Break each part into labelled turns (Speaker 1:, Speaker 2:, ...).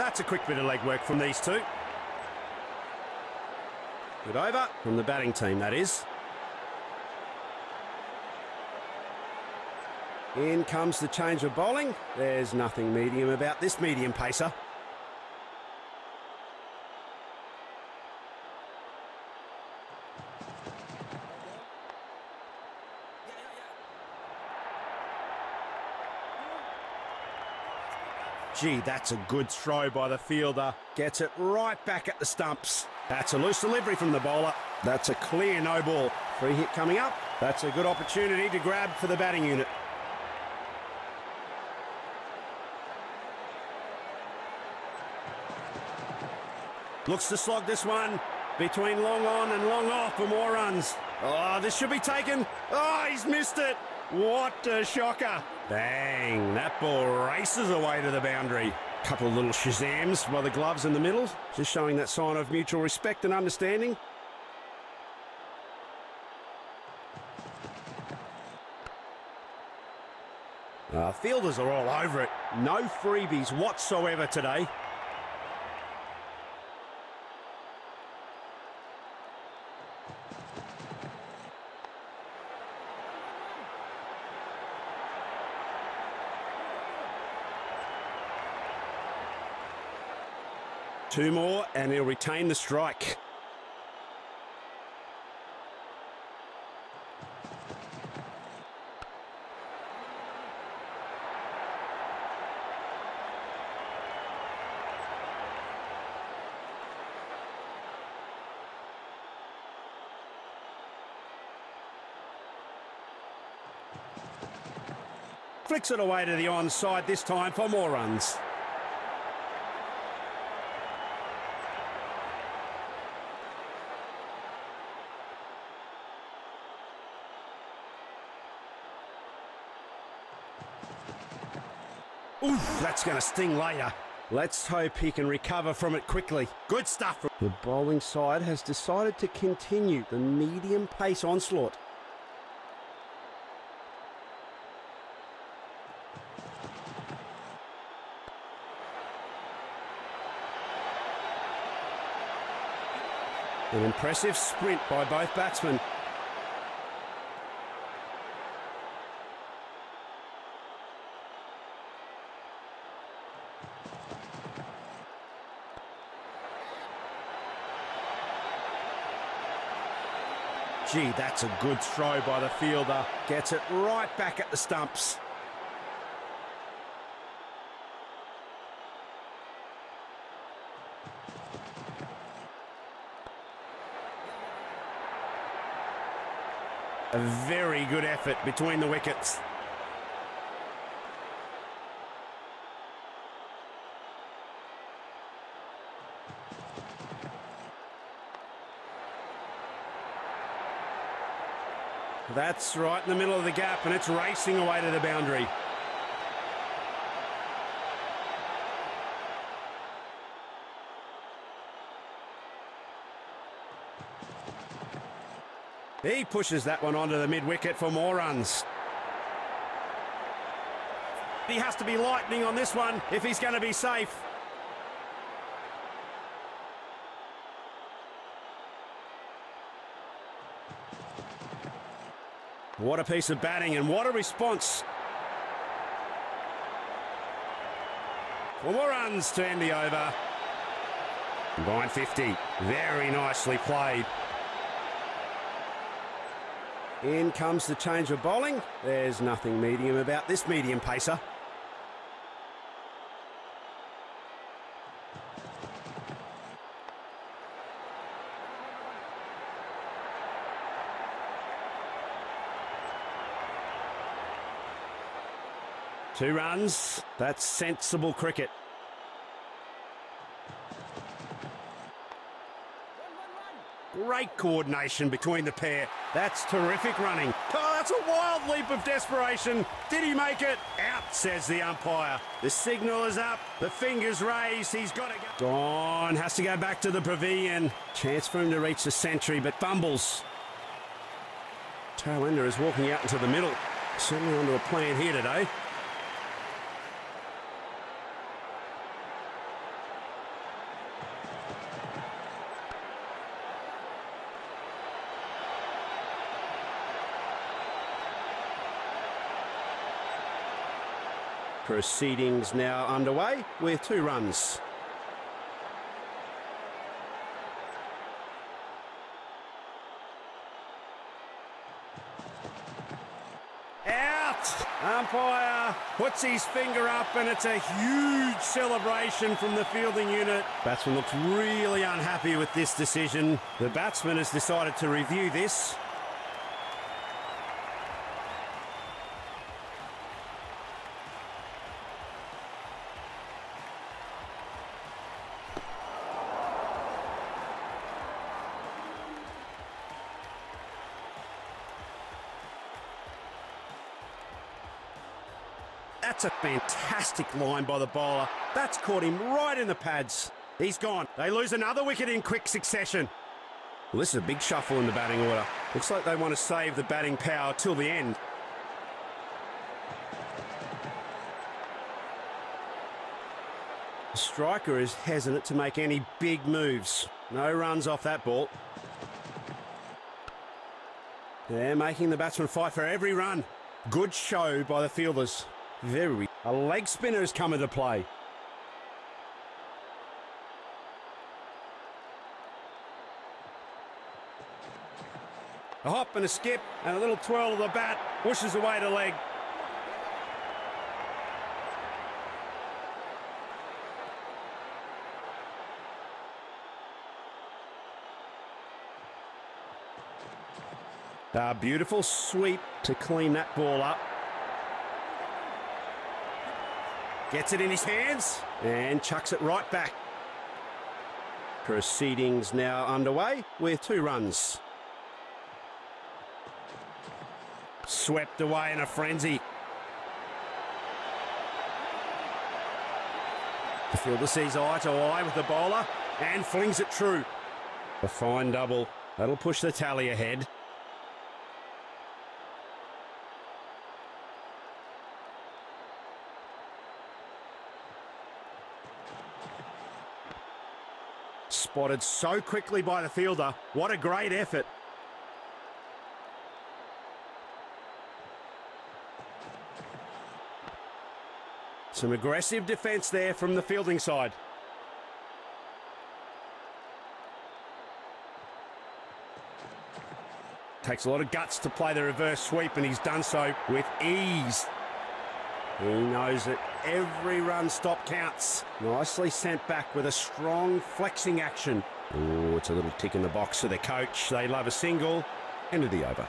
Speaker 1: That's a quick bit of leg work from these two. Good over from the batting team, that is. In comes the change of bowling. There's nothing medium about this medium pacer. Gee, that's a good throw by the fielder. Gets it right back at the stumps. That's a loose delivery from the bowler. That's a clear no ball. Free hit coming up. That's a good opportunity to grab for the batting unit. Looks to slog this one between long on and long off for more runs. Oh, this should be taken. Oh, he's missed it. What a shocker. Bang, that ball races away to the boundary. Couple of little shazams by the gloves in the middle, just showing that sign of mutual respect and understanding. Uh, fielders are all over it. No freebies whatsoever today. Two more, and he'll retain the strike. Flicks it away to the onside this time for more runs. That's going to sting later. Let's hope he can recover from it quickly. Good stuff. The bowling side has decided to continue the medium pace onslaught. An impressive sprint by both batsmen. Gee, that's a good throw by the fielder. Gets it right back at the stumps. A very good effort between the wickets. That's right in the middle of the gap and it's racing away to the boundary. He pushes that one onto the mid-wicket for more runs. He has to be lightning on this one if he's going to be safe. What a piece of batting and what a response. Four more runs to end the over. 950. Very nicely played. In comes the change of bowling. There's nothing medium about this medium pacer. Two runs. That's sensible cricket. Great coordination between the pair. That's terrific running. Oh, that's a wild leap of desperation. Did he make it? Out, says the umpire. The signal is up. The fingers raised. He's got to go. Gone. Has to go back to the pavilion. Chance for him to reach the century, but fumbles. Tail ender is walking out into the middle. Certainly onto a plan here today. Proceedings now underway with two runs. Out! Umpire puts his finger up and it's a huge celebration from the fielding unit. Batsman looks really unhappy with this decision. The batsman has decided to review this. That's a fantastic line by the bowler. That's caught him right in the pads. He's gone. They lose another wicket in quick succession. Well, this is a big shuffle in the batting order. Looks like they want to save the batting power till the end. The striker is hesitant to make any big moves. No runs off that ball. They're making the batsman fight for every run. Good show by the fielders. Very. A leg spinner has come into play. A hop and a skip and a little twirl of the bat pushes away the leg. A beautiful sweep to clean that ball up. Gets it in his hands and chucks it right back. Proceedings now underway with two runs. Swept away in a frenzy. The fielder sees eye to eye with the bowler and flings it true. A fine double. That'll push the tally ahead. Spotted so quickly by the fielder. What a great effort. Some aggressive defence there from the fielding side. Takes a lot of guts to play the reverse sweep, and he's done so with ease. He knows that every run stop counts. Nicely sent back with a strong flexing action. Oh, it's a little tick in the box for the coach. They love a single. End of the over.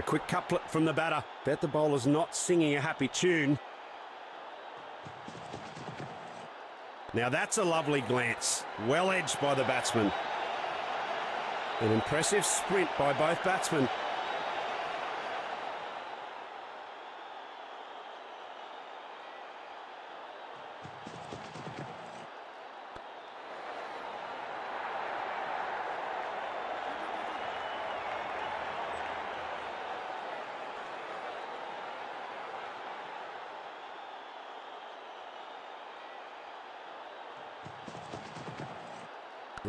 Speaker 1: A quick couplet from the batter. Bet the bowler's not singing a happy tune. Now that's a lovely glance. Well edged by the batsman. An impressive sprint by both batsmen.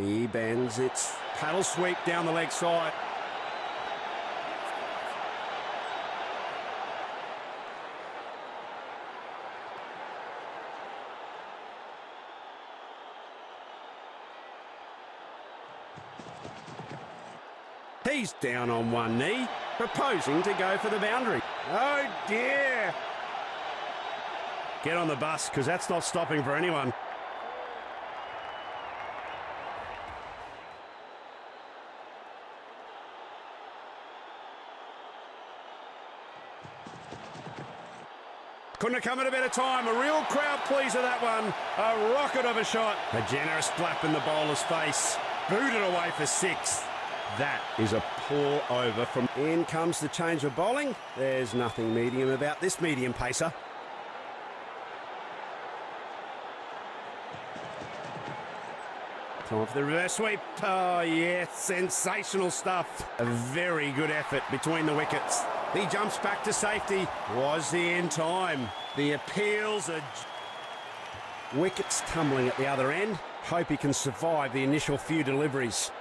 Speaker 1: He bends its paddle sweep down the leg side. He's down on one knee, proposing to go for the boundary. Oh dear! Get on the bus, because that's not stopping for anyone. Couldn't have come at a better time. A real crowd pleaser, that one. A rocket of a shot. A generous slap in the bowler's face. Booted away for six. That is a poor over from... In comes the change of bowling. There's nothing medium about this medium pacer. Time for the reverse sweep. Oh, yeah, sensational stuff. A very good effort between the wickets. He jumps back to safety. Was he in time? The appeals are... Wickets tumbling at the other end. Hope he can survive the initial few deliveries.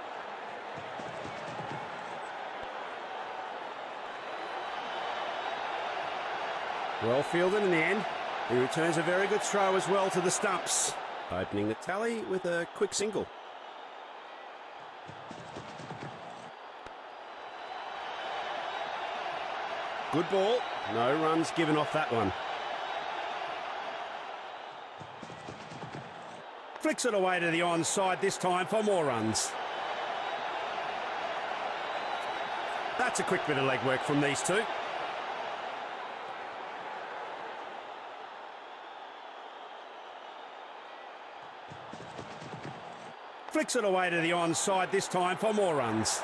Speaker 1: Well fielded in the end. He returns a very good throw as well to the stumps. Opening the tally with a quick single. Good ball. No runs given off that one. Flicks it away to the onside this time for more runs. That's a quick bit of legwork from these two. Flicks it away to the onside this time for more runs.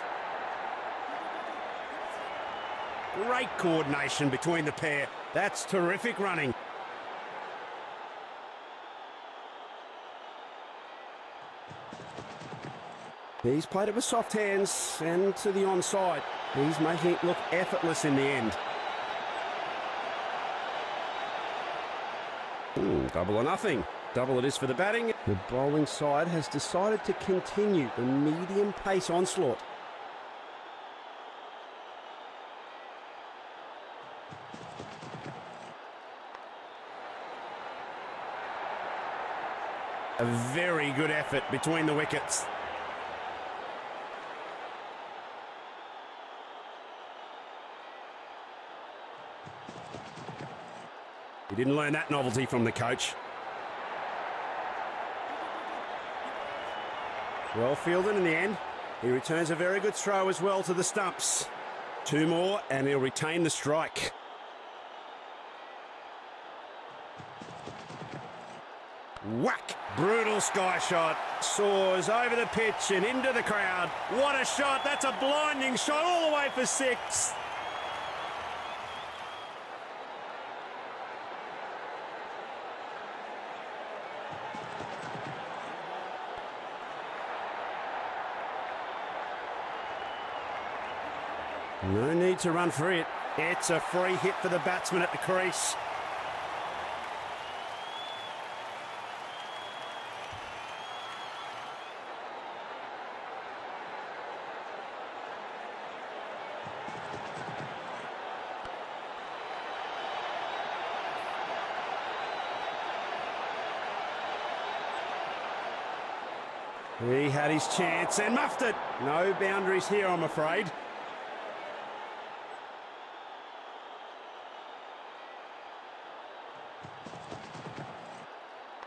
Speaker 1: Great coordination between the pair. That's terrific running. He's played it with soft hands and to the onside. He's making it look effortless in the end. Ooh, double or nothing. Double it is for the batting. The bowling side has decided to continue the medium pace onslaught. A very good effort between the wickets. He didn't learn that novelty from the coach. Well fielded in the end. He returns a very good throw as well to the stumps. Two more and he'll retain the strike. Whack! Brutal sky shot. Soars over the pitch and into the crowd. What a shot. That's a blinding shot all the way for six. No need to run for it. It's a free hit for the batsman at the crease. He had his chance and muffed it. No boundaries here, I'm afraid.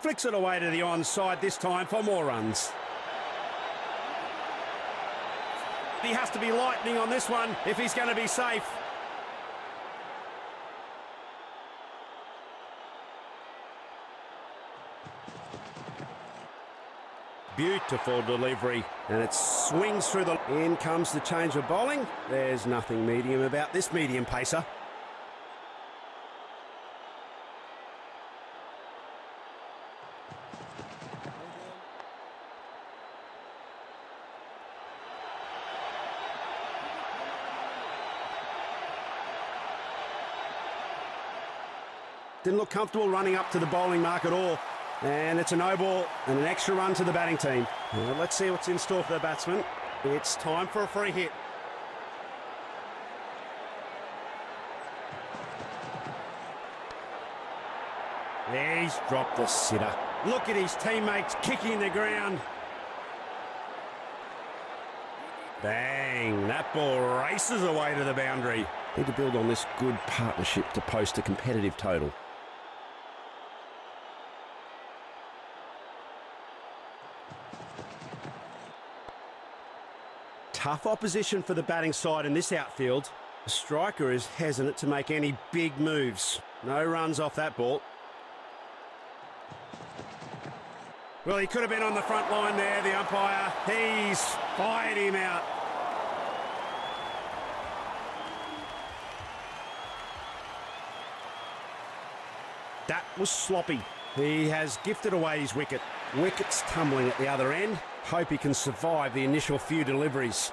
Speaker 1: Flicks it away to the onside this time for more runs. He has to be lightning on this one if he's going to be safe. Beautiful delivery. And it swings through the... In comes the change of bowling. There's nothing medium about this medium pacer. Didn't look comfortable running up to the bowling mark at all. And it's a no ball and an extra run to the batting team. Well, let's see what's in store for the batsman. It's time for a free hit. He's dropped the sitter. Look at his teammates kicking the ground. Bang! That ball races away to the boundary. Need to build on this good partnership to post a competitive total. Tough opposition for the batting side in this outfield. The striker is hesitant to make any big moves. No runs off that ball. Well, he could have been on the front line there, the umpire. He's fired him out. That was sloppy. He has gifted away his wicket. Wickets tumbling at the other end. Hope he can survive the initial few deliveries.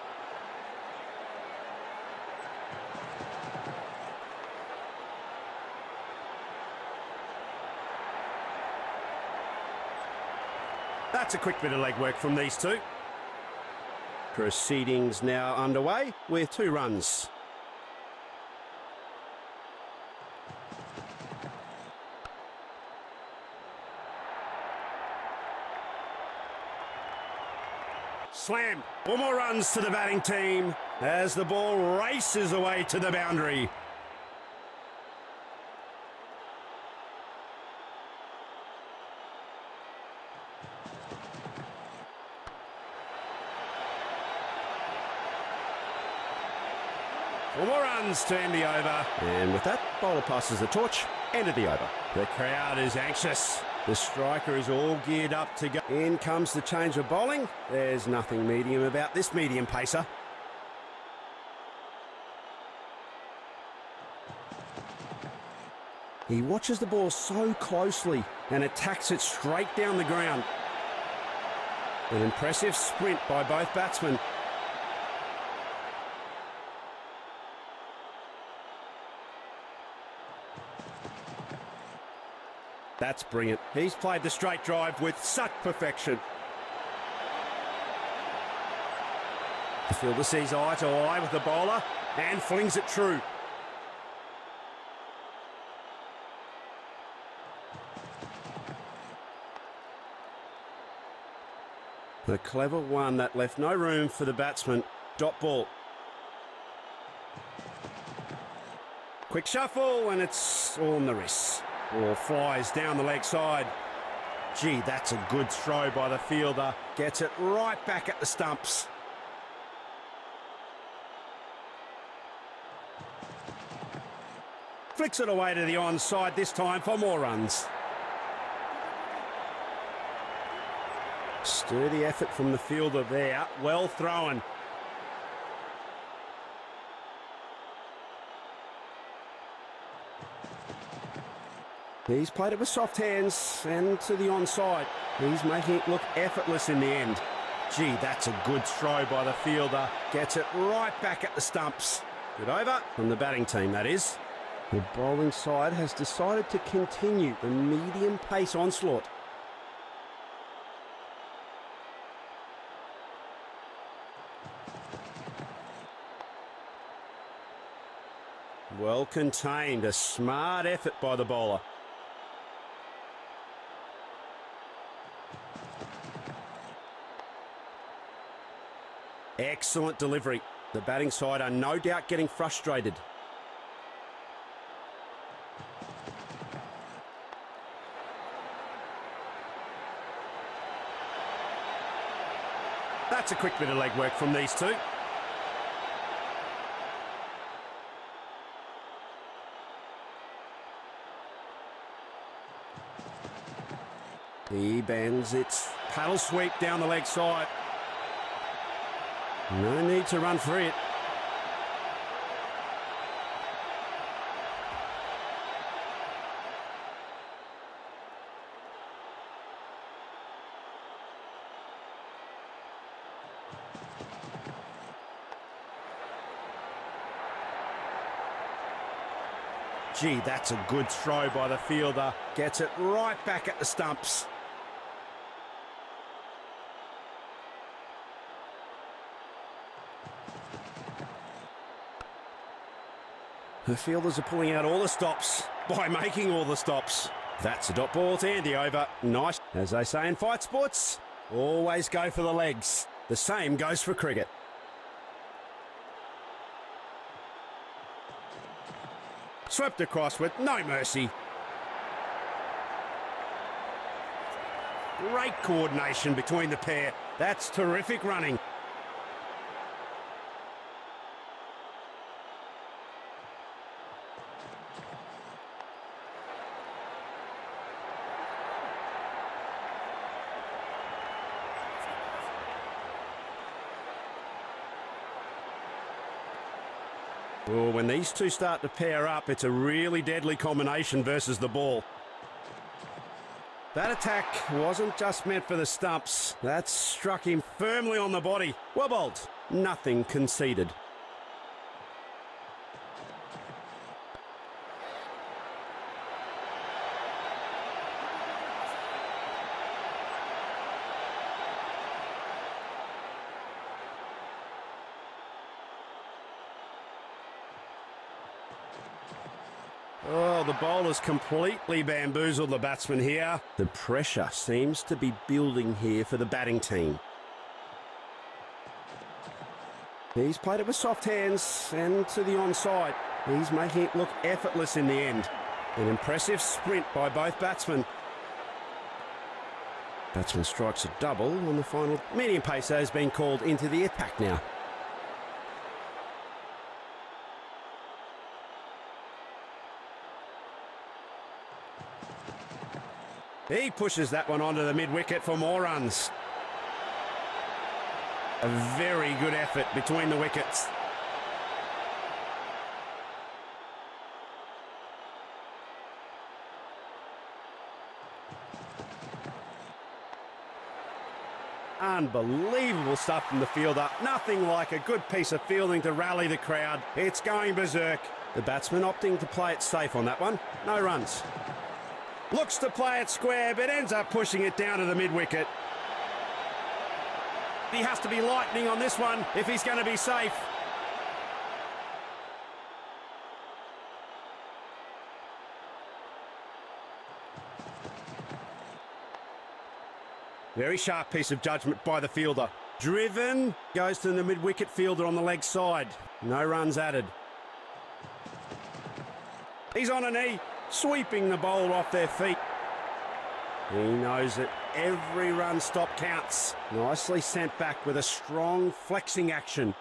Speaker 1: That's a quick bit of legwork from these two. Proceedings now underway with two runs. Slam. Four more runs to the batting team as the ball races away to the boundary. Four more runs to end the over. And with that, bowler passes the torch, end of the over. The crowd is anxious. The striker is all geared up to go. In comes the change of bowling. There's nothing medium about this medium pacer. He watches the ball so closely and attacks it straight down the ground. An impressive sprint by both batsmen. That's brilliant. He's played the straight drive with such perfection. The fielder sees eye to eye with the bowler and flings it true. The clever one that left no room for the batsman. Dot ball. Quick shuffle and it's all on the wrist. Ball flies down the leg side. Gee, that's a good throw by the fielder. Gets it right back at the stumps. Flicks it away to the onside this time for more runs. Sturdy effort from the fielder there. Well thrown. He's played it with soft hands and to the onside. He's making it look effortless in the end. Gee, that's a good throw by the fielder. Gets it right back at the stumps. Good over from the batting team, that is. The bowling side has decided to continue the medium pace onslaught. Well contained, a smart effort by the bowler. Excellent delivery. The batting side are no doubt getting frustrated. That's a quick bit of legwork from these two. He bends its paddle sweep down the leg side. No need to run for it. Gee, that's a good throw by the fielder. Gets it right back at the stumps. The fielders are pulling out all the stops by making all the stops. That's a dot ball to Andy over. Nice. As they say in fight sports, always go for the legs. The same goes for cricket. Swept across with no mercy. Great coordination between the pair. That's terrific running. Well, when these two start to pair up, it's a really deadly combination versus the ball. That attack wasn't just meant for the stumps. That struck him firmly on the body. Well bowled. Nothing conceded. Oh, the bowler's completely bamboozled the batsman here. The pressure seems to be building here for the batting team. He's played it with soft hands and to the onside. He's making it look effortless in the end. An impressive sprint by both batsmen. Batsman strikes a double on the final. Medium pacer has been called into the attack now. He pushes that one onto the mid-wicket for more runs. A very good effort between the wickets. Unbelievable stuff from the fielder. Nothing like a good piece of fielding to rally the crowd. It's going berserk. The batsman opting to play it safe on that one. No runs. Looks to play it square, but ends up pushing it down to the mid-wicket. He has to be lightning on this one if he's going to be safe. Very sharp piece of judgment by the fielder. Driven, goes to the mid-wicket fielder on the leg side. No runs added. He's on a knee, sweeping the bowler off their feet. He knows that every run stop counts. Nicely sent back with a strong flexing action.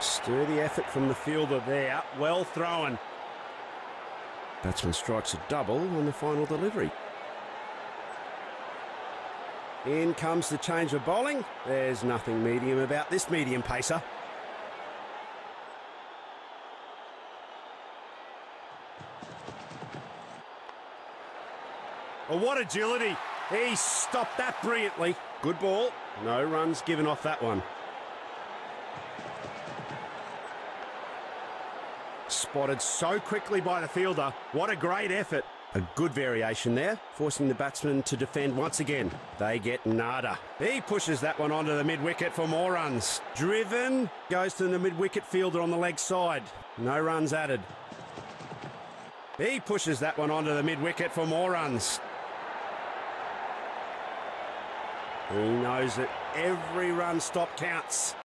Speaker 1: Sturdy effort from the fielder there. Well thrown. Batsman strikes a double on the final delivery. In comes the change of bowling. There's nothing medium about this medium pacer. Oh, what agility. He stopped that brilliantly. Good ball. No runs given off that one. Spotted so quickly by the fielder. What a great effort. A good variation there, forcing the batsman to defend once again. They get nada. He pushes that one onto the mid-wicket for more runs. Driven, goes to the mid-wicket fielder on the leg side. No runs added. He pushes that one onto the mid-wicket for more runs. He knows that every run stop counts.